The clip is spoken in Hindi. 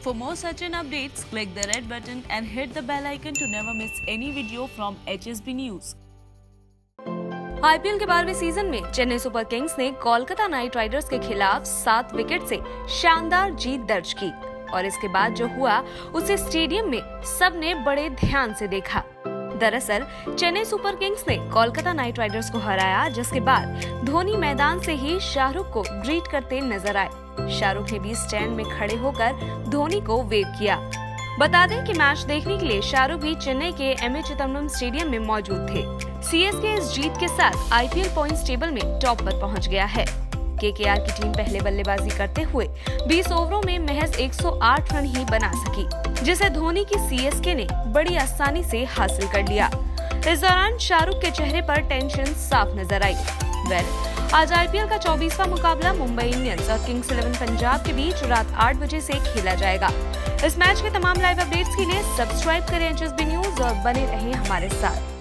For more such an updates, click the red button and hit the bell icon to never miss any video from HSB News. IPL के बारहवें सीज़न में चेन्नई सुपर किंग्स ने कोलकाता नाइट राइडर्स के खिलाफ सात विकेट से शानदार जीत दर्ज की और इसके बाद जो हुआ उसे स्टेडियम में सबने बड़े ध्यान से देखा दरअसल, चेन्नई सुपर किंग्स ने कोलकाता नाइट राइडर्स को हराया, जिसके बाद धोनी मैदान से ही शाहरुख को ग्रीट करते नज़र आए। शाहरुख ने भी स्टैंड में खड़े होकर धोनी को वेव किया। बता दें कि मैच देखने के लिए शाहरुख भी चेन्नई के एम ए चिदम्बरम स्टेडियम में मौजूद थे। सीएसके इस जीत के साथ आईपीएल पॉइंट्स टेबल में टॉप पर पहुँच गया है। केकेआर की टीम पहले बल्लेबाजी करते हुए 20 ओवरों में महज 108 रन ही बना सकी, जिसे धोनी की सीएसके ने बड़ी आसानी से हासिल कर लिया। इस दौरान शाहरुख के चेहरे पर टेंशन साफ़ नज़र आई। वेल, आज आईपीएल का 24वां मुकाबला मुंबई इंडियंस और किंग्स इलेवन पंजाब के बीच रात आठ बजे से खेला जाएगा। इस मैच के तमाम लाइव अपडेट्स के लिए सब्सक्राइब करें एच न्यूज़ और बने रहें हमारे साथ।